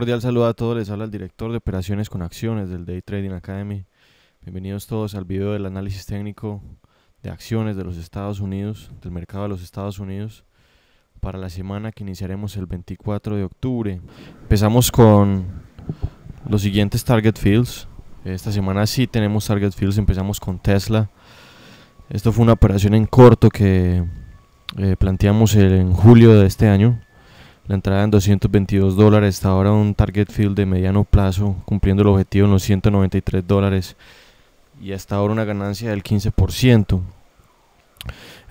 cordial saludo a todos, les habla el director de operaciones con acciones del Day Trading Academy. Bienvenidos todos al video del análisis técnico de acciones de los Estados Unidos, del mercado de los Estados Unidos, para la semana que iniciaremos el 24 de octubre. Empezamos con los siguientes target fields. Esta semana sí tenemos target fields, empezamos con Tesla. Esto fue una operación en corto que eh, planteamos en julio de este año la entrada en 222 dólares, está ahora un target field de mediano plazo, cumpliendo el objetivo en los 193 dólares y hasta ahora una ganancia del 15%.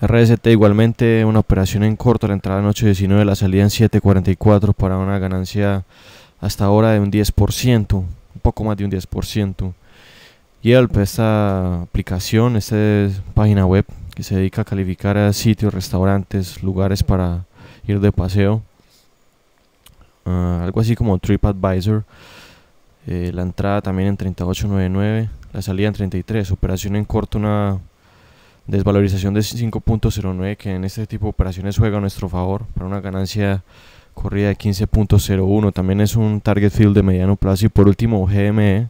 RST igualmente una operación en corto, la entrada en 8.19, la salida en 7.44 para una ganancia hasta ahora de un 10%, un poco más de un 10%. Yelp, esta aplicación, esta página web que se dedica a calificar a sitios, restaurantes, lugares para ir de paseo, Ah, algo así como TripAdvisor. Eh, la entrada también en 38.99, la salida en 33. Operación en corto, una desvalorización de 5.09 que en este tipo de operaciones juega a nuestro favor para una ganancia corrida de 15.01. También es un target field de mediano plazo. Y por último, GME.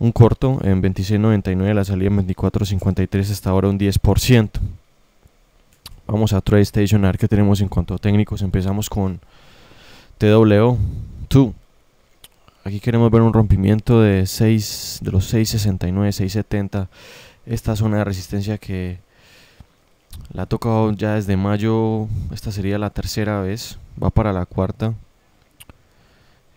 Un corto en 26.99, la salida en 24.53, hasta ahora un 10%. Vamos a TradeStation a ver qué tenemos en cuanto a técnicos. Empezamos con TW2. Aquí queremos ver un rompimiento de 6 de los 669, 670. Esta zona de resistencia que la ha tocado ya desde mayo. Esta sería la tercera vez. Va para la cuarta.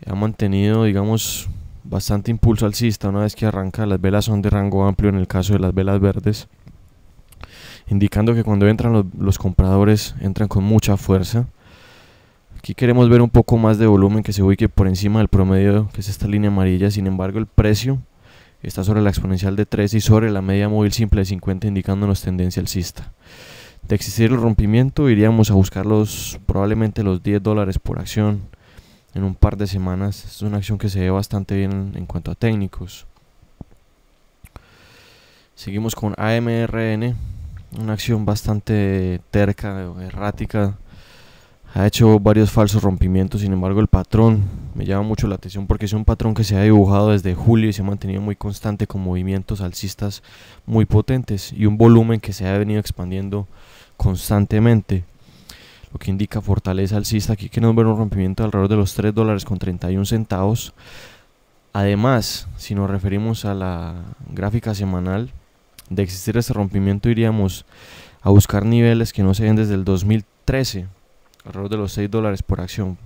Ha mantenido, digamos, bastante impulso alcista una vez que arranca. Las velas son de rango amplio en el caso de las velas verdes. Indicando que cuando entran los compradores entran con mucha fuerza. Aquí queremos ver un poco más de volumen que se ubique por encima del promedio, que es esta línea amarilla. Sin embargo, el precio está sobre la exponencial de 3 y sobre la media móvil simple de 50 indicándonos tendencia alcista. De existir el rompimiento, iríamos a buscar los, probablemente los 10 dólares por acción en un par de semanas. Es una acción que se ve bastante bien en cuanto a técnicos. Seguimos con AMRN, una acción bastante terca, errática ha hecho varios falsos rompimientos, sin embargo el patrón me llama mucho la atención porque es un patrón que se ha dibujado desde julio y se ha mantenido muy constante con movimientos alcistas muy potentes y un volumen que se ha venido expandiendo constantemente, lo que indica fortaleza alcista. Aquí que nos ver un rompimiento alrededor de los 3 dólares con 31 centavos. Además, si nos referimos a la gráfica semanal, de existir este rompimiento iríamos a buscar niveles que no se ven desde el 2013 alrededor de los 6 dólares por acción.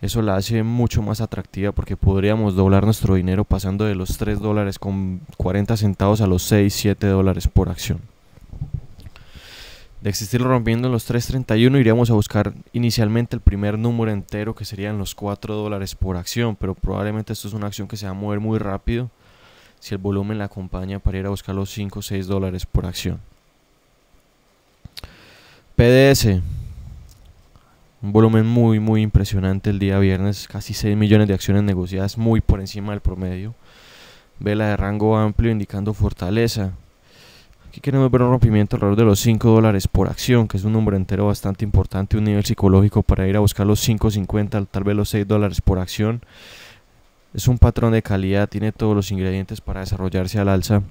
Eso la hace mucho más atractiva porque podríamos doblar nuestro dinero pasando de los 3 dólares con 40 centavos a los 6, 7 dólares por acción. De existir rompiendo los 3.31 iríamos a buscar inicialmente el primer número entero que serían los 4 dólares por acción, pero probablemente esto es una acción que se va a mover muy rápido si el volumen la acompaña para ir a buscar los 5 o 6 dólares por acción. PDS un volumen muy muy impresionante el día viernes, casi 6 millones de acciones negociadas, muy por encima del promedio. Vela de rango amplio indicando fortaleza. Aquí queremos ver un rompimiento alrededor de los 5 dólares por acción, que es un número entero bastante importante, un nivel psicológico para ir a buscar los 5.50, tal vez los 6 dólares por acción. Es un patrón de calidad, tiene todos los ingredientes para desarrollarse al alza.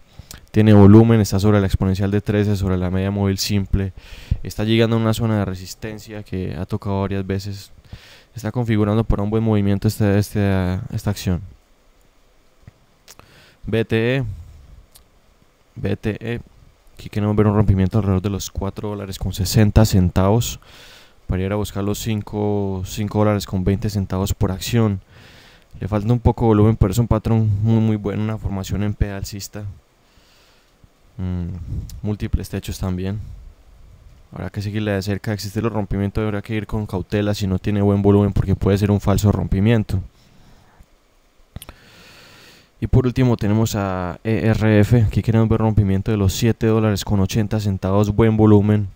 Tiene volumen, está sobre la exponencial de 13, sobre la media móvil simple. Está llegando a una zona de resistencia que ha tocado varias veces. Está configurando para un buen movimiento este, este, esta acción. BTE. BTE. Aquí queremos ver un rompimiento alrededor de los 4 dólares con 60 centavos. Para ir a buscar los 5, 5 dólares con 20 centavos por acción. Le falta un poco de volumen, pero es un patrón muy muy bueno, una formación en P alcista. Mm, múltiples techos también. Habrá que seguirle de cerca. Existe el rompimiento, habrá que ir con cautela si no tiene buen volumen porque puede ser un falso rompimiento. Y por último tenemos a ERF. Aquí queremos ver rompimiento de los 7 dólares con 80 centavos. Buen volumen.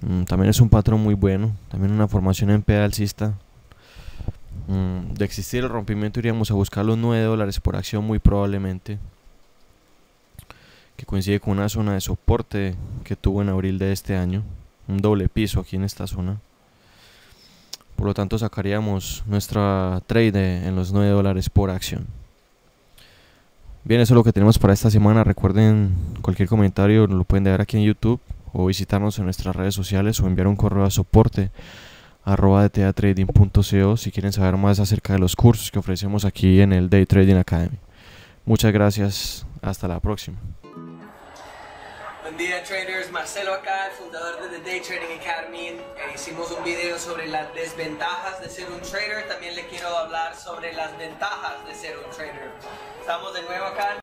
Mm, también es un patrón muy bueno. También una formación en P alcista. Mm, de existir el rompimiento iríamos a buscar los 9 dólares por acción muy probablemente que coincide con una zona de soporte que tuvo en abril de este año, un doble piso aquí en esta zona. Por lo tanto sacaríamos nuestra trade en los 9 dólares por acción. Bien, eso es lo que tenemos para esta semana. Recuerden cualquier comentario lo pueden dejar aquí en YouTube o visitarnos en nuestras redes sociales o enviar un correo a soporte arroba de si quieren saber más acerca de los cursos que ofrecemos aquí en el Day Trading Academy. Muchas gracias, hasta la próxima. Buen día traders, Marcelo acá, el fundador de The Day Trading Academy. Eh, hicimos un video sobre las desventajas de ser un trader, también le quiero hablar sobre las ventajas de ser un trader. Estamos de nuevo acá.